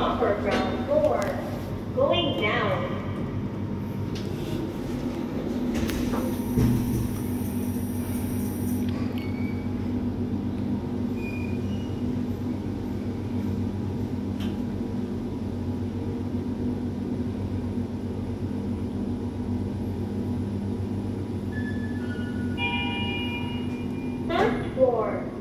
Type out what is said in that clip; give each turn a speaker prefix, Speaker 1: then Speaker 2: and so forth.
Speaker 1: upper ground going down. Third.